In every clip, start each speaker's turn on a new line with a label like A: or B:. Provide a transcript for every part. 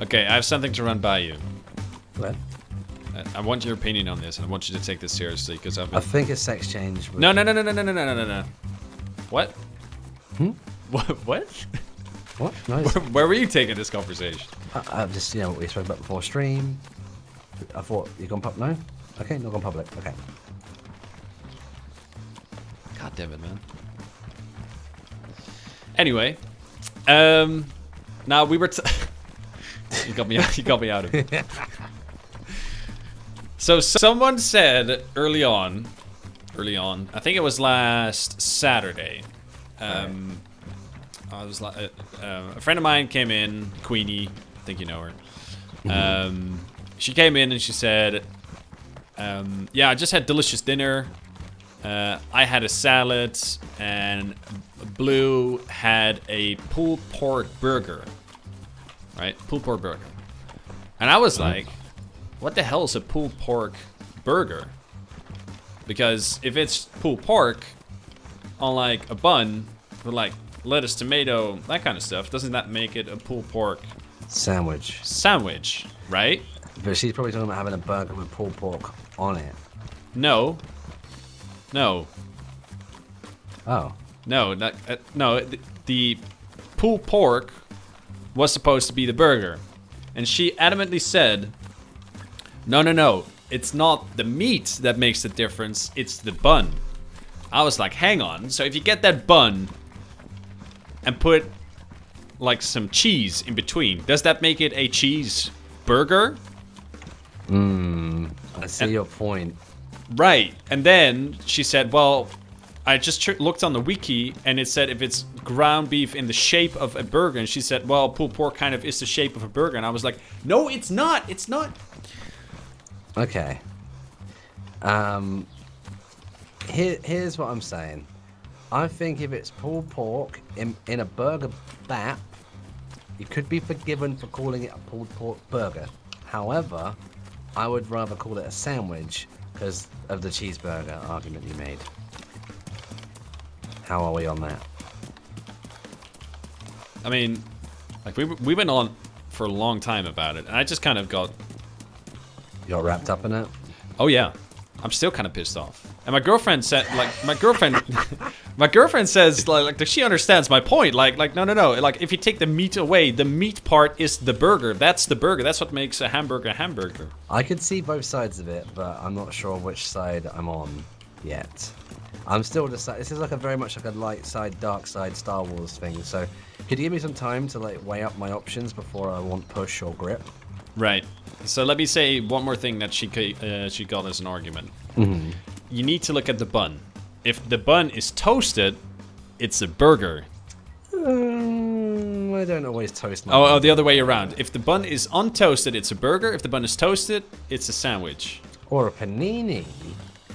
A: Okay, I have something to run by you.
B: What?
A: I- I want your opinion on this, and I want you to take this seriously because I've
B: I think a sex change.
A: No, no, no, no, no, no, no, no, no, no, no. What?
B: Hmm?
A: What? What?
B: What? No.
A: Where, where were you taking this conversation?
B: I, I've just, you know, what we spoke about before stream. I thought you're gone public. No. Okay, not gone public. Okay.
A: God damn it, man. Anyway, um, now we were. T- you got me. Out, you got me out of it. so someone said early on, early on. I think it was last Saturday. Um, I was like, uh, uh, a friend of mine came in, Queenie. I think you know her. Um, she came in and she said, um, "Yeah, I just had delicious dinner. Uh, I had a salad, and Blue had a pulled pork burger. Right, pulled pork burger. And I was like, "What the hell is a pulled pork burger?" Because if it's pulled pork on like a bun with like lettuce, tomato, that kind of stuff, doesn't that make it a pulled pork
B: Sandwich.
A: sandwich? Right?
B: But she's probably talking about having a burger with pulled pork on it.
A: No. No.
B: Oh.
A: No, not, uh, no. The, the pulled pork was supposed to be the burger, and she adamantly said, "No, no, no. It's not the meat that makes the difference. It's the bun." I was like, "Hang on. So if you get that bun and put like some cheese in between, does that make it a cheese burger?" Hmm.
B: I see your point.
A: Right. And then she said, well, I just looked on the wiki and it said if it's ground beef in the shape of a burger. And she said, well, pulled pork kind of is the shape of a burger. And I was like, no, it's not. It's not.
B: Okay. Um. Here, here's what I'm saying. I think if it's pulled pork in in a burger bap, you could be forgiven for calling it a pulled pork burger. However, I would rather call it a sandwich because of the cheeseburger argument you made. How are we on that?
A: I mean, like we, we went on for a long time about it. And I just kind of got,
B: You got wrapped up in it?
A: oh yeah, I'm still kind of pissed off. And my girlfriend said, like, my girlfriend, my girlfriend says, like, like, she understands my point. Like, like, no, no, no. Like, if you take the meat away, the meat part is the burger. That's the burger. That's what makes a hamburger a hamburger.
B: I could see both sides of it, but I'm not sure which side I'm on yet. I'm still deciding. This is like a very much like a light side, dark side Star Wars thing. So, could you give me some time to like weigh up my options before I want push or grip?
A: Right. So let me say one more thing that she uh, she got as an argument. You need to look at the bun. If the bun is toasted, it's a burger.
B: Um, I don't always toast my.
A: Oh, oh, the other way around. If the bun is untoasted, it's a burger. If the bun is toasted, it's a sandwich.
B: Or a panini,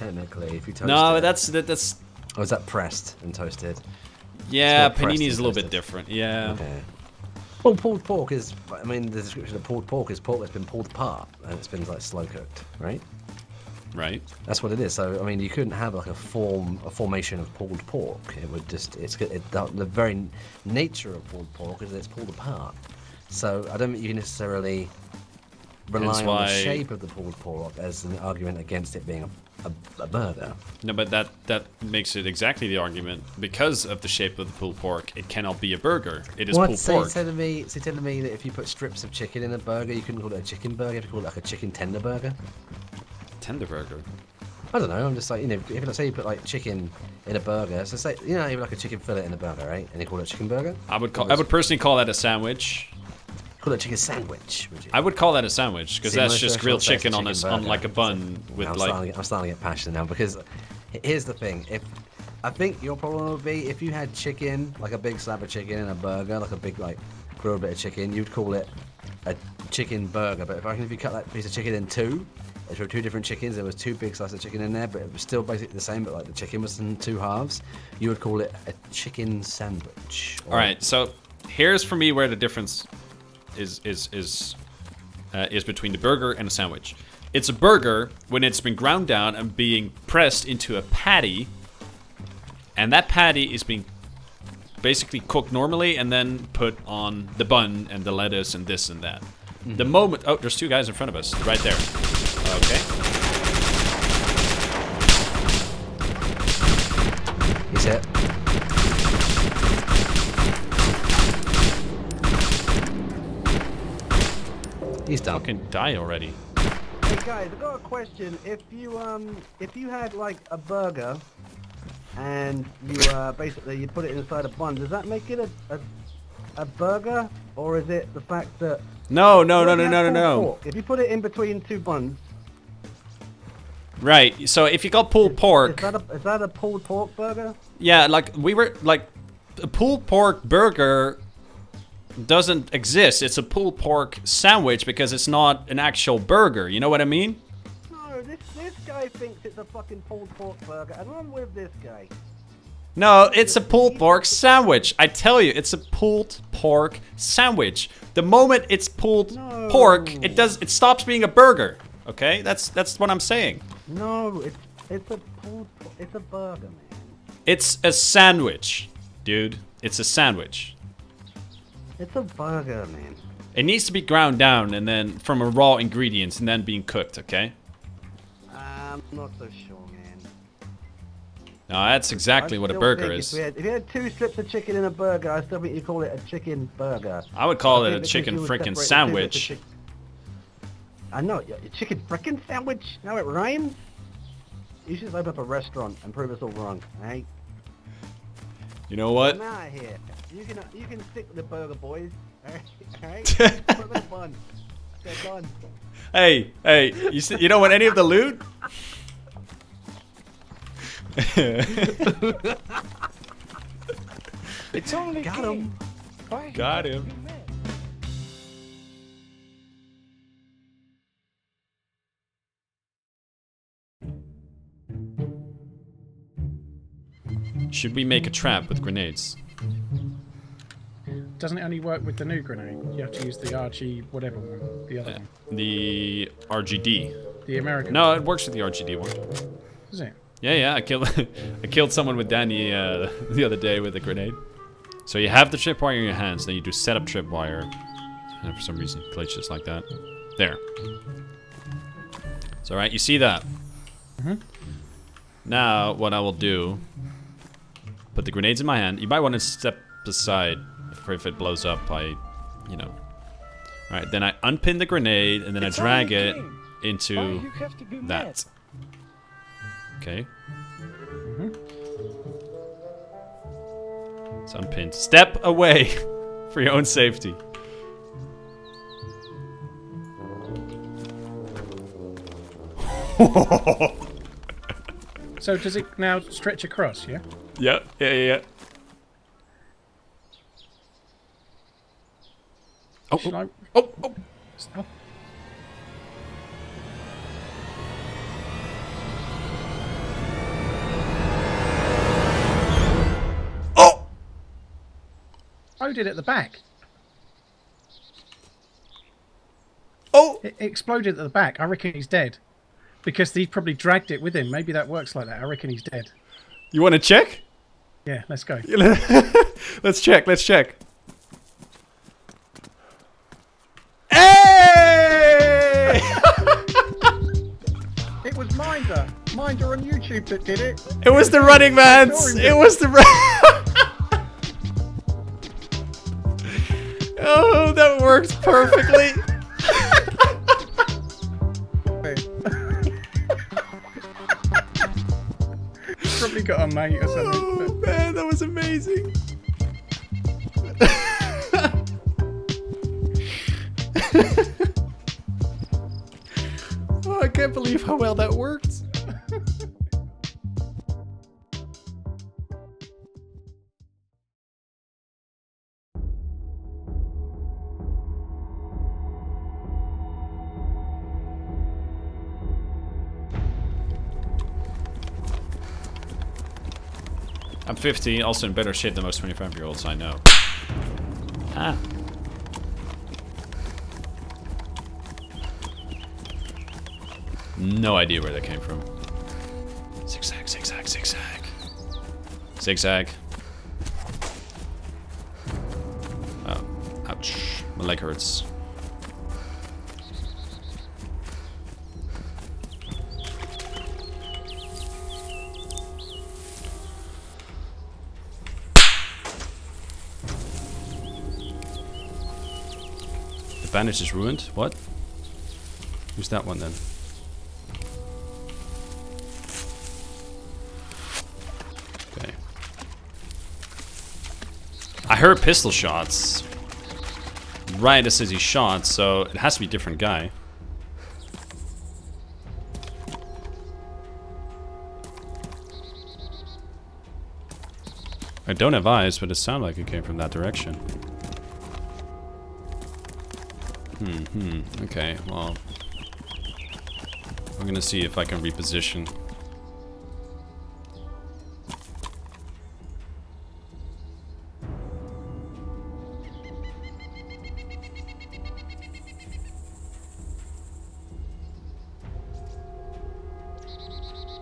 B: technically, if you toast
A: No,
B: it.
A: that's that, that's
B: Or is that pressed and toasted?
A: yeah. Panini is a little bit different. Yeah.
B: Okay. Well, pulled pork is. I mean, the description of pulled pork is pork that's been pulled apart and it's been like slow cooked, right?
A: Right.
B: That's what it is. So I mean, you couldn't have like a form, a formation of pulled pork. It would just, it's it, the, the very nature of pulled pork is that it's pulled apart. So I don't think you can necessarily rely
A: Hence
B: on
A: why-
B: the shape of the pulled pork as an argument against it being a, a, a burger.
A: No, but that that makes it exactly the argument because of the shape of the pulled pork. It cannot be a burger. It is
B: What?
A: pulled
B: So
A: pork.
B: you're telling me, so telling me that if you put strips of chicken in a burger, you couldn't call it a chicken burger. You have to call it like a chicken tender burger.
A: Tender burger.
B: I don't know. I'm just like you know, if let's say you put like chicken in a burger, so say you know, you have like a chicken fillet in a burger, right? And you call it a chicken burger.
A: I would call. I would personally call that a sandwich.
B: Call it a chicken sandwich. Would you?
A: I would call that a sandwich because that's just grilled chicken on a, on like a bun with
B: I'm,
A: like.
B: starting, I'm starting to get passionate now because here's the thing: if I think your problem would be if you had chicken, like a big slab of chicken in a burger, like a big like grilled bit of chicken, you'd call it a chicken burger. But if I reckon if you cut that piece of chicken in two, if there were two different chickens, there was two big slices of chicken in there, but it was still basically the same, but like the chicken was in two halves, you would call it a chicken sandwich.
A: All right, so here's for me where the difference is is is uh, is between the burger and a sandwich. It's a burger when it's been ground down and being pressed into a patty, and that patty is being basically cooked normally and then put on the bun and the lettuce and this and that. The moment... Oh, there's two guys in front of us. Right there. Okay.
C: He's hit. He's done.
A: Fucking die already.
B: Hey guys, I got a question. If you um, if you had like a burger, and you uh, basically you put it inside a bun, does that make it a a, a burger, or is it the fact that?
A: No, no, no, no, no, no, no.
B: pork? If you put it in between two buns,
A: Right. So if you got pulled
B: is
A: pork,
B: that a is that a pulled pork burger?
A: yeah, like we were like a pulled pork burger doesn't exist. It's a pulled pork sandwich because it's not an actual burger. You know what I mean?
B: No, this this guy thinks it's a fucking pulled pork burger, and I'm with this guy.
A: No, it's a pulled pork sandwich. I tell you, it's a pulled pork sandwich. The moment it's pulled
B: No.
A: pork, it does it stops being a burger. Okay? That's that's what I'm saying.
B: No, it's it's a pulled it's a burger, man.
A: It's a sandwich, dude. It's a sandwich.
B: It's a burger, man.
A: It needs to be ground down and then from a raw ingredients and then being cooked, okay?
B: I'm not so sure, man.
A: No, that's exactly what a burger is.
B: If you, had, if had two strips of chicken in a burger, I still think you call it a chicken burger.
A: I would call
B: I
A: it a chicken
B: you would
A: frickin'
B: separate the two bits of
A: sandwich.
B: chick- I know, a chicken frickin' sandwich? Now it rhymes? You should open up a restaurant and prove us all wrong, alright?
A: You know what?
B: I'm out of here. You can, you can stick with the burger, boys. Alright? Alright? Put them in. They're done.
A: Hey, hey, you see, you don't want any of the loot?
D: It's only
B: Got him!
D: Why
A: Got him. Should we make a trap with grenades?
E: Doesn't it only work with the new grenade? You have to use the RG whatever one, the other one,
A: The RGD.
E: the American.
A: No, it works with the RGD one.
E: is it?
A: Yeah, yeah, I killed I killed someone with Danny uh, the other day with a grenade. So you have the tripwire in your hands, then you do setup tripwire, and for some reason it glitches like that. There. It's alright, you see that? Hmm. Now, what I will do, put the grenades in my hand. You might want to step aside if, if it blows up, I, you know. Alright, then I unpin the grenade, and then
D: It's
A: I drag it into oh,
D: you have to be mad?
A: that. Okay. Mm-hmm. It's unpinned. Step away for your own safety.
E: So does it now stretch across? Yeah.
A: Yeah, yeah, yeah, yeah. Oh, oh.
E: Should I?
A: oh, oh.
E: Oh,
A: Oh!
E: oh, did it at the back.
A: Oh!
E: It it exploded at the back. I reckon he's dead. Because he probably dragged it with him. Maybe that works like that. I reckon he's dead.
A: You want to check?
E: Yeah, let's go.
A: let's check, let's check. Hey!
B: It was Minder. Minder on YouTube that did it.
A: it was the running man. It was the oh, that works perfectly.
E: Probably got a mate or something.
A: Amazing. I'm 50, also in better shape than most 25 year olds I know. Ah. No idea where that came from. Zigzag, zigzag, zigzag. Zigzag. Oh, ouch. My leg hurts. Bandage is ruined. What? Who's that one then? Okay. I heard pistol shots. Right as he shot, so it has to be a different guy. I don't have eyes, but it sounded like it came from that direction. Hmm, hmm. Okay, well. I'm gonna see if I can reposition.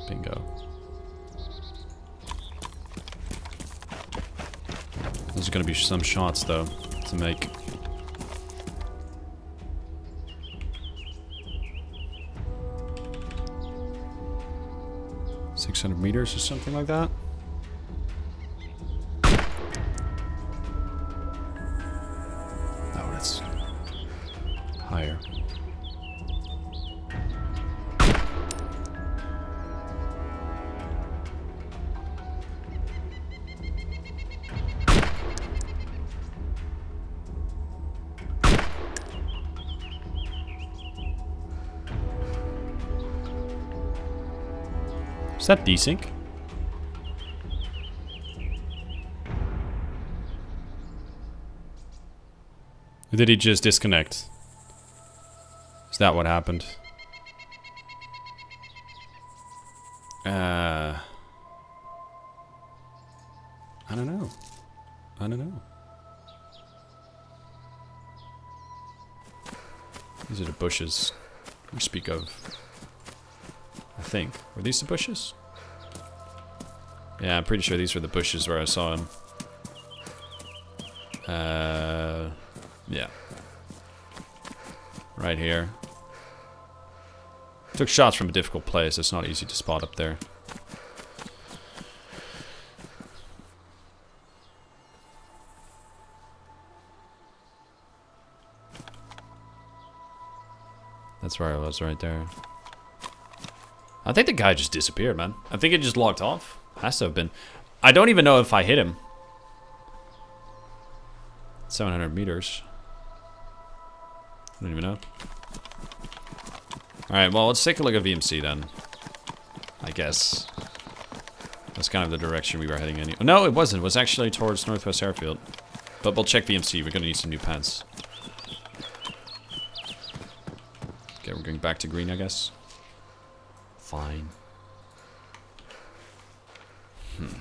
A: Bingo. There's gonna be some shots though to make. Six hundred meters or something like that. Oh, that's higher. That desync? Or did he just disconnect? Is that what happened? Uh, I don't know. I don't know. These are the bushes we speak of. I think. Were these the bushes? Yeah, I'm pretty sure these were the bushes where I saw him. Uh, yeah. Right here. Took shots from a difficult place. It's not easy to spot up there. That's where I was right there. I think the guy just disappeared, man. I think it just locked off. Has to have been. I don't even know if I hit him. 700 meters. I don't even know. Alright, well, let's take a look at VMC then. I guess. That's kind of the direction we were heading anyway. No, it wasn't. It was actually towards Northwest Airfield. But we'll check VMC. We're gonna need some new pants. Okay, we're going back to green, I guess. Fine. Hmm. All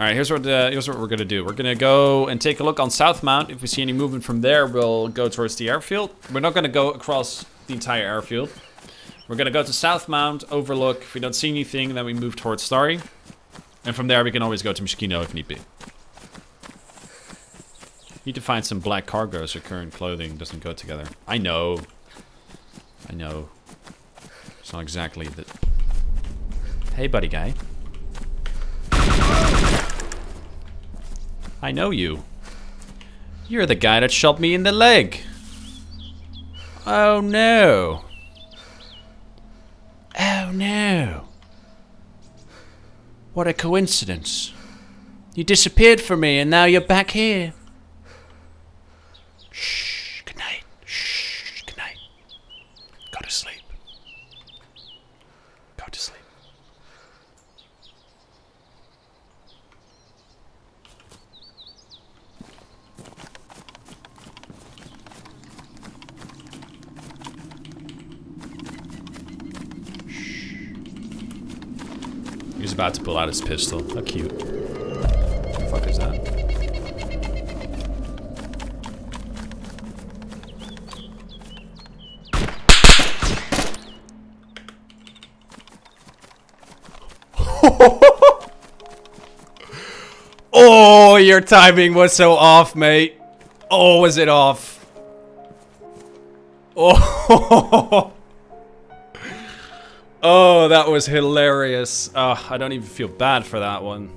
A: right, here's what uh, here's what we're gonna do. We're gonna go and take a look on South Mount. If we see any movement from there, we'll go towards the airfield. We're not gonna go across the entire airfield. We're gonna go to South Mount, overlook. If we don't see anything, then we move towards Stary. And from there, we can always go to Mishkino if need be. Need to find some black cargo so current clothing doesn't go together. I know. I know. It's not exactly the... Hey, buddy guy. I know you. You're the guy that shot me in the leg. Oh no. Oh no. What a coincidence. You disappeared from me and now you're back here. Shh. Good night. Shh. Good night. Go to sleep. Go to sleep. He's about to pull out his pistol. How cute. The fuck is that? oh, your timing was so off, mate. Oh, was it off? Oh. Oh, that was hilarious. Oh, I don't even feel bad for that one.